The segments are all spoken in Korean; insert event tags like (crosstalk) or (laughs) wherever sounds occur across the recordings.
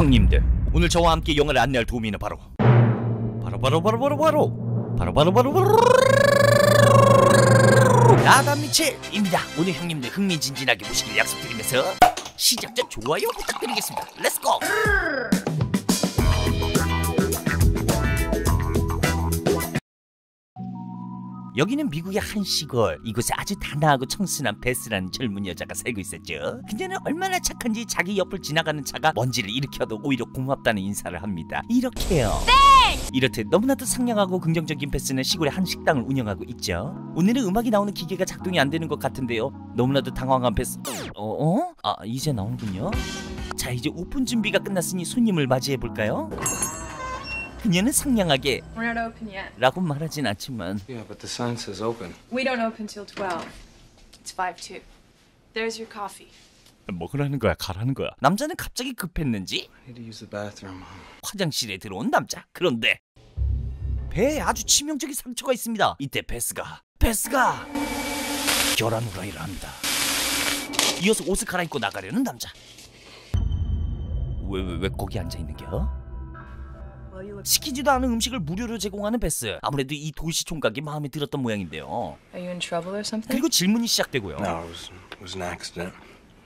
형님들 오늘 저와 함께 영화를 안내할 도우미는 바로 바로 바로 바로 바로 바로 바로 바로 바로 바로 라다 미첼입니다 오늘 형님들 흥미진진하게 보시길 약속드리면서 시작 전 좋아요 부탁드리겠습니다 Let's go 여기는 미국의 한 시골. 이곳에 아주 단아하고 청순한 베스라는 젊은 여자가 살고 있었죠. 그녀는 얼마나 착한지 자기 옆을 지나가는 차가 먼지를 일으켜도 오히려 고맙다는 인사를 합니다. 이렇게요. 이렇듯 너무나도 상냥하고 긍정적인 베스는 시골의 한 식당을 운영하고 있죠. 오늘은 음악이 나오는 기계가 작동이 안 되는 것 같은데요. 너무나도 당황한 베스. 어? 어? 아 이제 나오는군요. 자 이제 오픈 준비가 끝났으니 손님을 맞이해 볼까요? 그녀는 상냥하게 We're not open yet. 라고 말하진 않지만 Yeah, but the sign says open. We don't open till 12. It's 5 2. There's your coffee. 먹으라는 거야 가라는 거야 남자는 갑자기 급했는지 I need to use the bathroom, Mom. 화장실에 들어온 남자 그런데 배에 아주 치명적인 상처가 있습니다 이때 베스가 베스가 결혼 후라이를 합니다 이어서 옷을 갈아입고 나가려는 남자 왜 왜 왜 거기 앉아있는겨? 시키지도 않은 음식을 무료로 제공하는 베스 아무래도 이 도시 총각이 마음에 들었던 모양인데요? 그리고 질문이 시작되고요 No, it was it was an accident.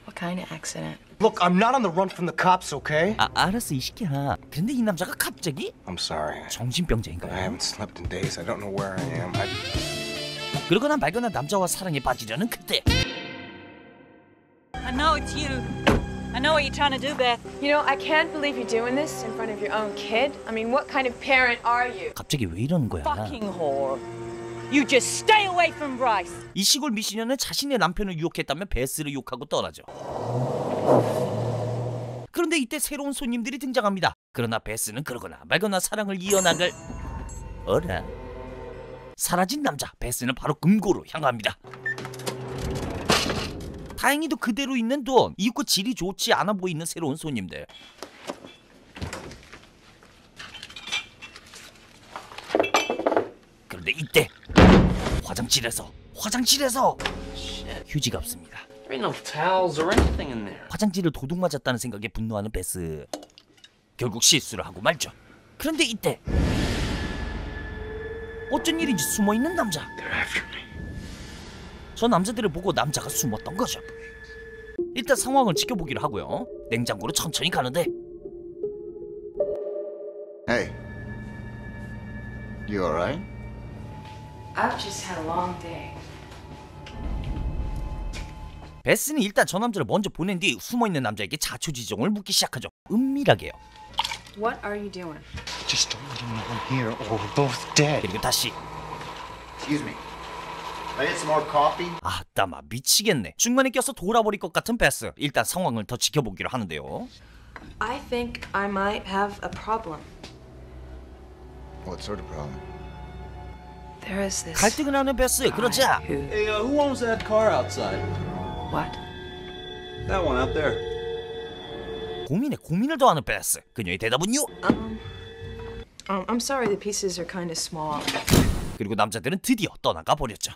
What kind of accident? Look, I'm not on the run from the cops, okay? 아 알았어 이 시키야 근데 이 남자가 갑자기 I'm sorry. I 정신병자인가요? haven't slept in days. I don't know where I am. I, 그러거나 말거나 남자와 사랑에 빠지려는 그때 I know it's you. I know what you're trying to do, Beth. You know, I can't believe you're doing this in front of your own kid. I mean, what kind of parent are you? 갑자기 왜 이러는 거야? Fucking whore. You just stay away from Bryce. 이 시골 미시녀는 자신의 남편을 유혹했다며 베스를 욕하고 떠나죠. 그런데 이때 새로운 손님들이 등장합니다. 그러나 베스는 그러거나 말거나 사랑을 이어나갈 어라 사라진 남자 베스는 바로 금고로 향합니다. 다행히도 그대로 있는 돈 이윽고 질이 좋지 않아 보이는 새로운 손님들. 그런데 이때 화장실에서 화장실에서 휴지가 없습니다. 화장실을 도둑 맞았다는 생각에 분노하는 베스. 결국 실수를 하고 말죠. 그런데 이때 어쩐 일인지 숨어 있는 남자. 저 남자들을 보고 남자가 숨었던 거죠. 일단 상황을 지켜보기로 하고요. 냉장고로 천천히 가는데 Hey. You alright? I've just had a long day. 베스는 일단 저 남자를 먼저 보낸 뒤 숨어 있는 남자에게 자초지종을 묻기 시작하죠. 은밀하게요. What are you doing? Just don't let him know I'm here or we're both dead. 그리고 다시 Excuse me. 아따마 미치겠네. 중간에 껴서 돌아버릴 것 같은 베스. 일단 상황을 더 지켜보기로 하는데요. I think I might have a problem. What sort of problem? There is this. 갈등을 하는 베스. 그러자 Who? Hey, uh, who owns that car outside? What? That one out there. 고민에 고민을 더하는 베스. 그녀의 대답은요. Um. Um, I'm sorry, the pieces are kind of small. 그리고 남자들은 드디어 떠나가 버렸죠.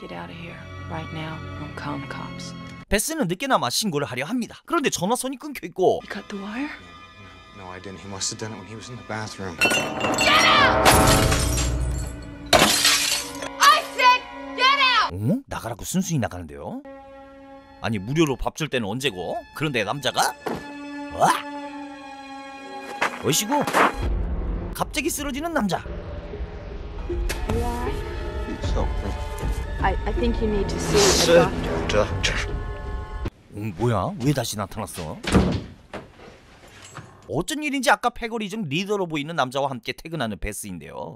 Get out of here right now. I'm calling the cops. 베스는 늦게나마 신고를 하려 합니다. 그런데 전화선이 끊겨 있고 You cut the wire? No, I didn't. He must have done it when he was in the bathroom. 어? 나가라고 순순히 나가는데요. 아니 무료로 밥 줄 때는 언제고? 그런데 남자가 와 어이시고 갑자기 쓰러지는 남자. I, I think you need to see a doctor. doctor. 음, 뭐야? 왜 다시 나타났어? 어쩐 일인지 아까 패거리 중 리더로 보이는 남자와 함께 퇴근하는 베스인데요.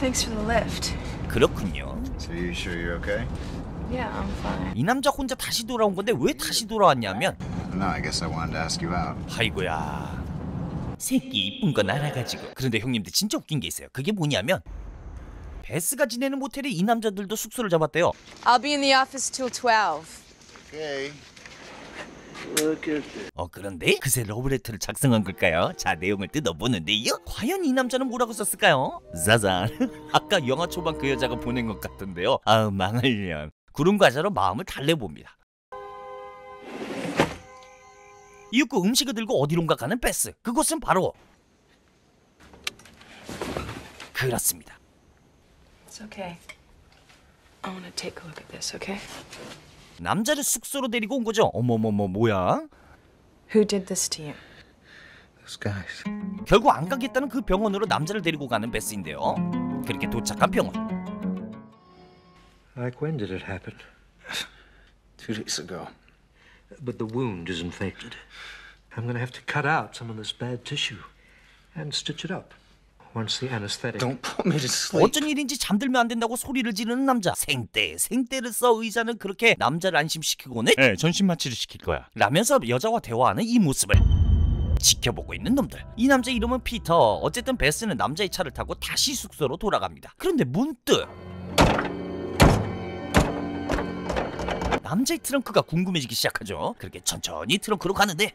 Thanks for the lift. 그렇군요. So you sure you're okay? Yeah, I'm fine. 이 남자 혼자 다시 돌아온 건데 왜 다시 돌아왔냐면 No, I guess I wanted to ask you out. 아이고야 새끼 이쁜 거 날아가지고 그런데 형님들 진짜 웃긴 게 있어요 그게 뭐냐면 베스가 지내는 모텔에 이 남자들도 숙소를 잡았대요 I'll be in the office till 12. Okay. 어 그런데 그새 러브레터를 작성한 걸까요? 자 내용을 뜯어보는데요 과연 이 남자는 뭐라고 썼을까요? 짜잔 (laughs) 아까 영화 초반 그 여자가 보낸 것 같은데요 아우 망할 년 구름 과자로 마음을 달래봅니다. 이윽고 음식을 들고 어디론가 가는 베스. 그곳은 바로 그렇습니다. It's okay. I want to take a look at this, okay? 남자를 숙소로 데리고 온 거죠. 어머머머 뭐야? Who did this to you? Those guys. 결국 안 가겠다는 그 병원으로 남자를 데리고 가는 베스인데요. 그렇게 도착한 병원. Like when did it happen? Two days ago. But the wound is infected. I'm gonna have to cut out some of this bad tissue and stitch it up. Once the anesthetic. Don't put me to sleep. 어쩐 일인지 잠들면 안 된다고 소리를 지르는 남자. 생떼, 생떼를 써 의사는 그렇게 남자를 안심시키고는 네, 전신 마취를 시킬 거야. 라면서 여자와 대화하는 이 모습을 지켜보고 있는 놈들. 이 남자 이름은 피터. 어쨌든 베스는 남자의 차를 타고 다시 숙소로 돌아갑니다. 그런데 문득 남자의 트렁크가 궁금해지기 시작하죠. 그렇게 천천히 트렁크로 가는데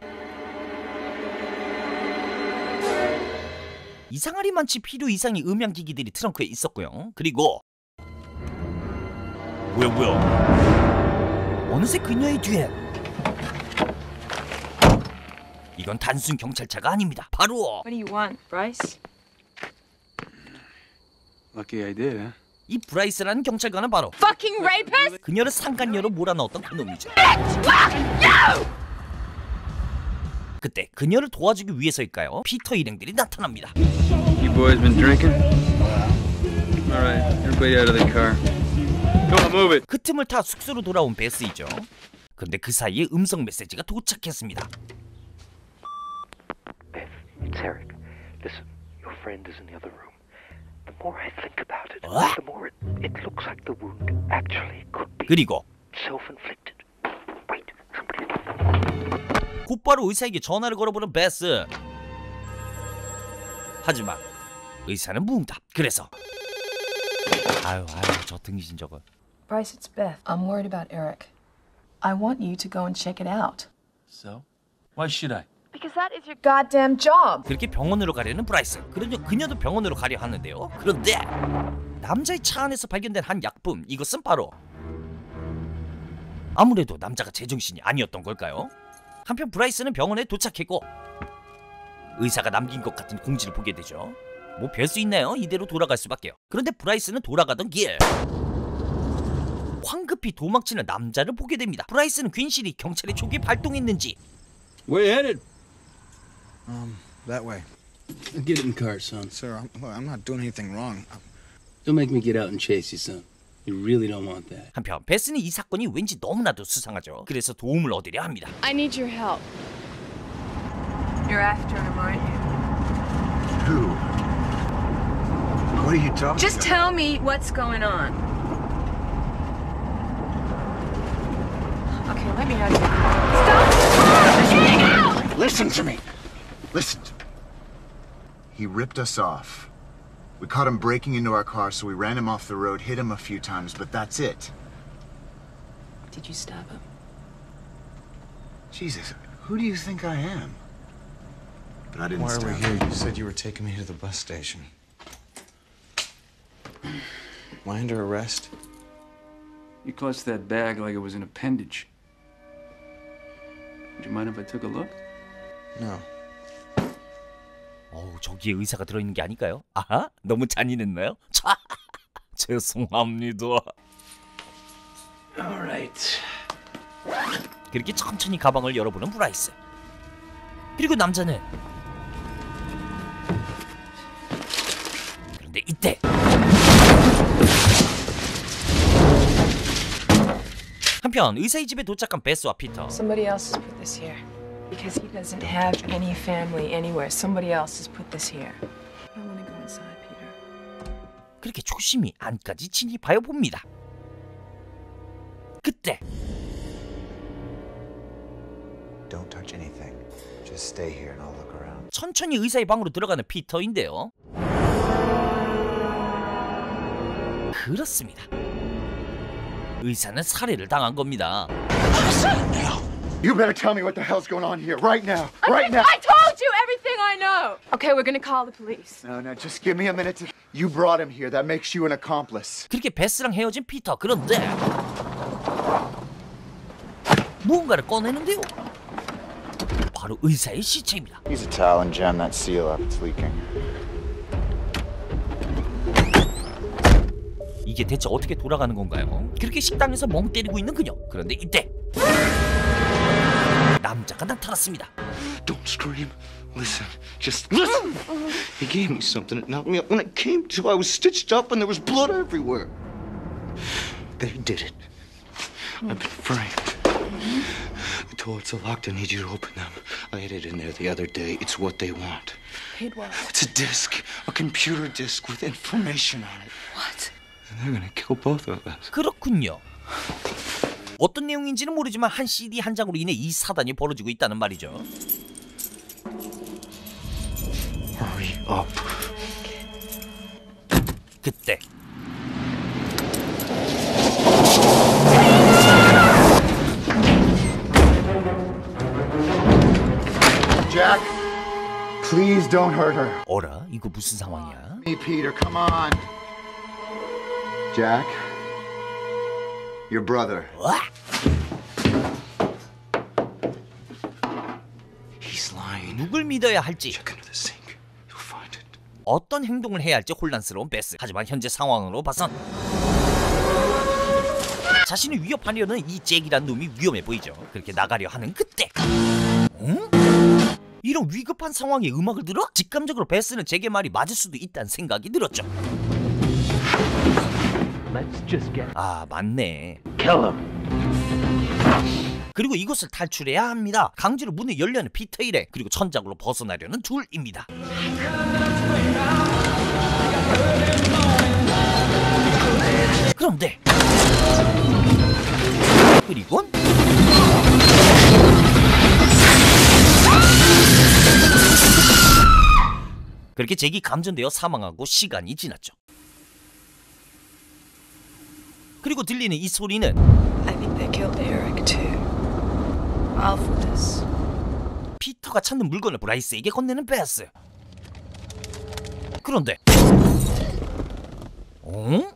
이상하리 많지 필요 이상의 음향기기들이 트렁크에 있었고요. 그리고 뭐야 뭐야 어느새 그녀의 뒤에 이건 단순 경찰차가 아닙니다. 바로 What do you want, Bryce? Lucky I did, huh? 이 브라이스라는 경찰관은 바로 Fucking rapist! 그녀를 상간녀로 몰아넣었던 그놈이죠. 그때 그녀를 도와주기 위해서일까요? 피터 일행들이 나타납니다. You boys been drinking? All right, everybody out of the car. Come on, move it. 그 틈을 타 숙소로 돌아온 베스이죠. 그런데 그 사이에 음성 메시지가 도착했습니다. Beth, it's Eric. Listen, your friend is in the other room. The more I think about it, the more it, it looks like the wound actually could be 그리고 self-inflicted. 곧바로 의사에게 전화를 걸어보는 베스. 하지만 의사는 무응답. 그래서 아유 아유 저 등신 저거. Bryce, it's Beth. I'm worried about Eric. I want you to go and check it out. So? Why should I? Because that is your goddamn job. 그렇게 병원으로 가려는 브라이스. 그러니 그녀도 병원으로 가려 하는데요. 그런데 남자의 차 안에서 발견된 한 약품. 이것은 바로 아무래도 남자가 제정신이 아니었던 걸까요? 한편 브라이스는 병원에 도착했고 의사가 남긴 것 같은 공지를 보게 되죠. 뭐 별 수 있나요? 이대로 돌아갈 수밖에요. 그런데 브라이스는 돌아가던 길 황급히 도망치는 남자를 보게 됩니다. 브라이스는 괜시리 경찰의 촉이 발동했는지 Where you headed? Um, that way. Get in the car, son. Sir, I'm, look, I'm not doing anything wrong. I'm- Don't make me get out and chase you, son. You really don't want that. 한편 베스는 이 사건이 왠지 너무나도 수상하죠. 그래서 도움을 얻으려 합니다. I need your help. You're after him, aren't you? Who? What are you talking Just tell me what's going on. Okay, let me out of here. Stop! Get out! Listen to me. Listen to me. He ripped us off. We caught him breaking into our car, so we ran him off the road, hit him a few times, but that's it. Did you stab him? Jesus, who do you think I am? But I didn't Why are stab we him. here? You said you were taking me to the bus station. Am I under arrest? You clutched that bag like it was an appendage. Would you mind if I took a look? No. 어우 저기에 의사가 들어있는 게 아닐까요? 아하 너무 잔인했나요? 자 (laughs) 죄송합니다. All right. 그렇게 천천히 가방을 열어보는 브라이스. 그리고 남자는 그런데 이때 한편 의사의 집에 도착한 베스와 피터. Somebody else put this here. Because he doesn't have any family anywhere. Somebody else has put this here. I want to go inside, Peter. 그렇게 조심히 안까지 진입하여 봅니다. 그때 Don't touch anything. Just stay here and I'll look around. 천천히 의사의 방으로 들어가는 피터인데요. 그렇습니다. 의사는 살해를 당한 겁니다. You better tell me what the hell's going on here right now. Right now. I told you everything I know! Okay, we're gonna call the police. No, no, just give me a minute to. You brought him here. That makes you an accomplice. 그렇게 베스랑 헤어진 피터. 그런데 무언가를 꺼내는데요. 바로 의사의 시체입니다. Use a towel and jam that seal up. It's leaking. 이게 대체 어떻게 돌아가는 건가요? 그렇게 식당에서 멍 때리고 있는 그녀. 그런데 이때 남자가 나타났습니다. Don't scream. Listen. Just listen. He gave me something. It knocked me up. When it came to, I was stitched up and there was blood everywhere. They did it. I've been framed. The toilets are locked. I need you to open them. I hid it in there the other day. It's what they want. Hid what? It's a disc, a computer disc with information on it. What? And they're gonna kill both of us. 그렇군요. 어떤 내용인지는 모르지만 한 CD 한 장으로 인해 이 사단이 벌어지고 있다는 말이죠. Hurry up. 그때 Jack, please don't hurt her. 어라 이거 무슨 상황이야? Me, Peter, come on. Jack, your brother. 와! He's lying. 누굴 믿어야 할지 Check under the sink. You'll find it. 어떤 행동을 해야 할지 혼란스러운 베스. 하지만 현재 상황으로 봐선 자신을 위협하려는 이 잭이란 놈이 위험해 보이죠. 그렇게 나가려 하는 그때, 응? 이런 위급한 상황에 음악을 들어 직감적으로 베스는 잭의 말이 맞을 수도 있다는 생각이 들었죠. Let's just get 아 맞네. kill him. 그리고 이곳을 탈출해야 합니다. 강제로 문을 열려는 피터 이레 그리고 천장으로 벗어나려는 둘입니다. 그런데 그리곤 그렇게 잭이 감전되어 사망하고 시간이 지났죠. 그리고 들리는 이 소리는 I think they killed Eric too. I'll for this. 피터가 찾는 물건을 브라이스에게 건네는 베스. 그런데, 어?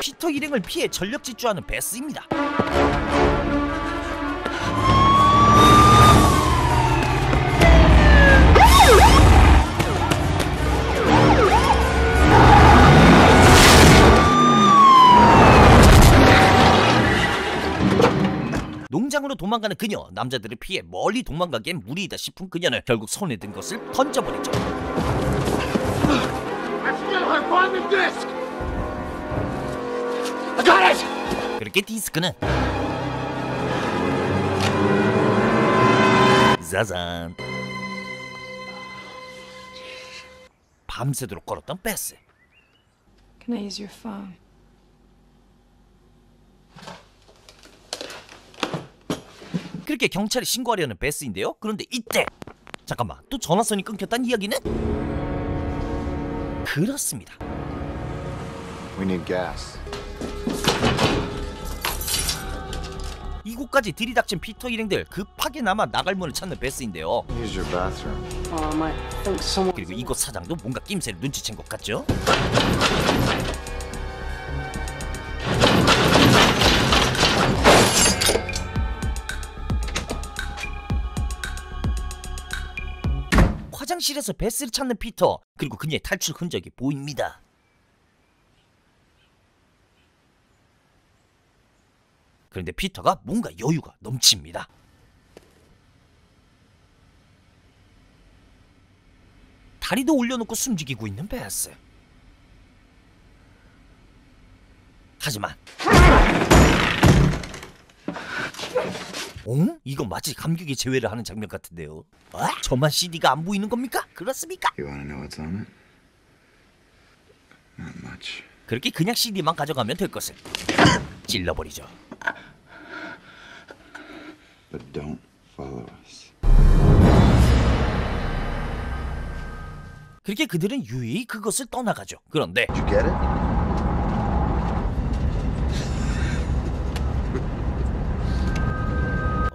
피터 일행을 피해 전력 질주하는 베스입니다. 농장으로 도망가는 그녀. 남자들을 피해 멀리 도망가기엔 무리이다 싶은 그녀는 결국 손에 든 것을 던져버리죠. 그렇게 디스크는 짜잔. 밤새도록 걸었던 베스. Can I use your phone? 그렇게 경찰에 신고하려는 베스인데요. 그런데 이때 잠깐만 또 전화선이 끊겼다는 이야기는 그렇습니다. We need gas. 이곳까지 들이닥친 피터 일행들 급하게나마 나갈 문을 찾는 베스인데요. Use your bathroom. Um, I think someone. 그리고 이곳 사장도 뭔가 낌새를 눈치챈 것 같죠? 화장실에서 베스를 찾는 피터 그리고 그녀의 탈출 흔적이 보입니다. 그런데 피터가 뭔가 여유가 넘칩니다. 다리도 올려놓고 숨지기고 있는 베스. 하지만 어? 이거 마치 감격의 제외를 하는 장면 같은데요. 어? 저만 CD가 안 보이는 겁니까? 그렇습니까? You want to know what's on it? Not much. 그렇게 그냥 CD만 가져가면 될 것을 찔러버리죠. But don't follow us. 그렇게 그들은 유유히 그것을 떠나가죠. 그런데 Did you get it?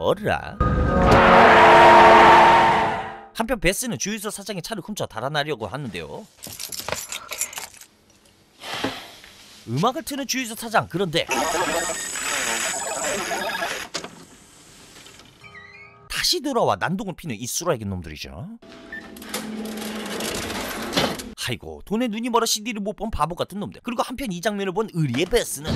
어라? 한편 베스는 주유소 사장의 차를 훔쳐 달아나려고 하는데요. 음악을 트는 주유소 사장 그런데 다시 돌아와 난동을 피는 이 수라에게 놈들이죠. 아이고 돈에 눈이 멀어 CD를 못 본 바보 같은 놈들. 그리고 한편 이 장면을 본 의리의 베스는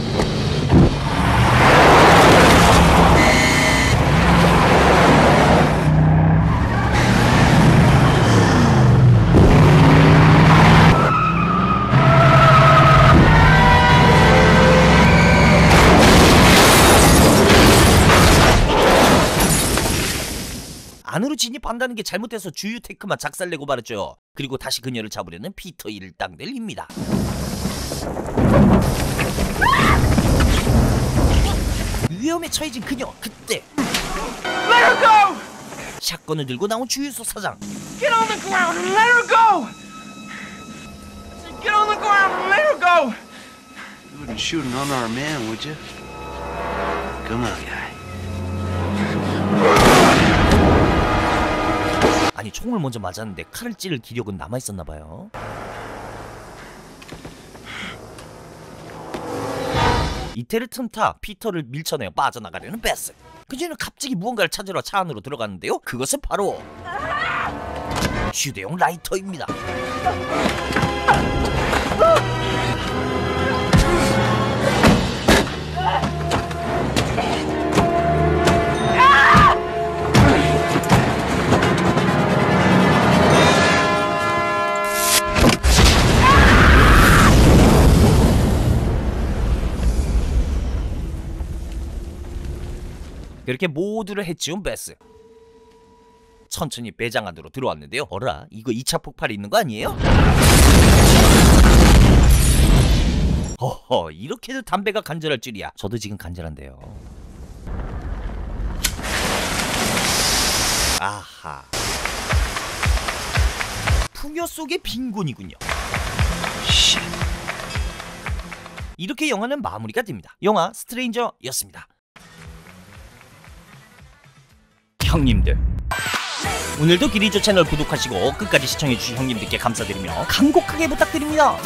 안으로 진입한다는 게 잘못돼서 주유 테크만 작살내고 말았죠. 그리고 다시 그녀를 잡으려는 피터 일당들입니다. 위험에 처해진 그녀 그때 Let her go! 샷건을 들고 나온 주유소 사장 Get on the ground and let her go! I said, Get on the ground and let her go! You wouldn't shoot an unarmed man, would you? Come on, guy. 아니 총을 먼저 맞았는데 칼을 찌를 기력은 남아 있었나 봐요. 이태를 틈타 피터를 밀쳐내어 빠져나가려는 베스. 그녀는 갑자기 무언가를 찾으러 차 안으로 들어갔는데요. 그것은 바로 휴대용 라이터입니다. 그렇게 모두를 해치운 베스. 천천히 배장 안으로 들어왔는데요. 어라, 이거 2차 폭발이 있는 거 아니에요? 허허, 이렇게도 담배가 간절할 줄이야. 저도 지금 간절한데요. 아하. 풍요 속의 빈곤이군요. 이렇게 영화는 마무리가 됩니다. 영화 스트레인저였습니다. 형님들. 오늘도 기리조 채널 구독하시고 끝까지 시청해주신 형님들께 감사드리며 간곡하게 부탁드립니다.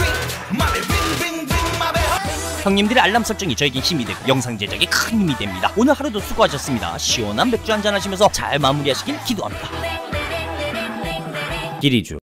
형님들의 알람 설정이 저에게 힘이 되고 영상 제작에 큰 힘이 됩니다. 오늘 하루도 수고하셨습니다. 시원한 맥주 한잔 하시면서 잘 마무리하시길 기도합니다. 기리주